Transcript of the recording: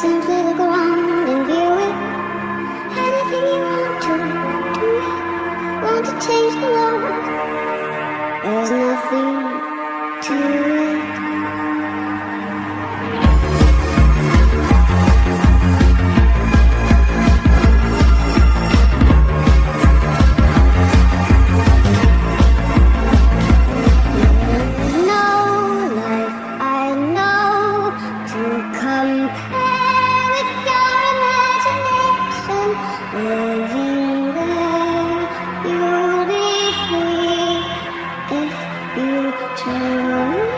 Simply look around and view it. Anything you want to do. Want to change the world? There's nothing to. Living there, you'll be free if you turn.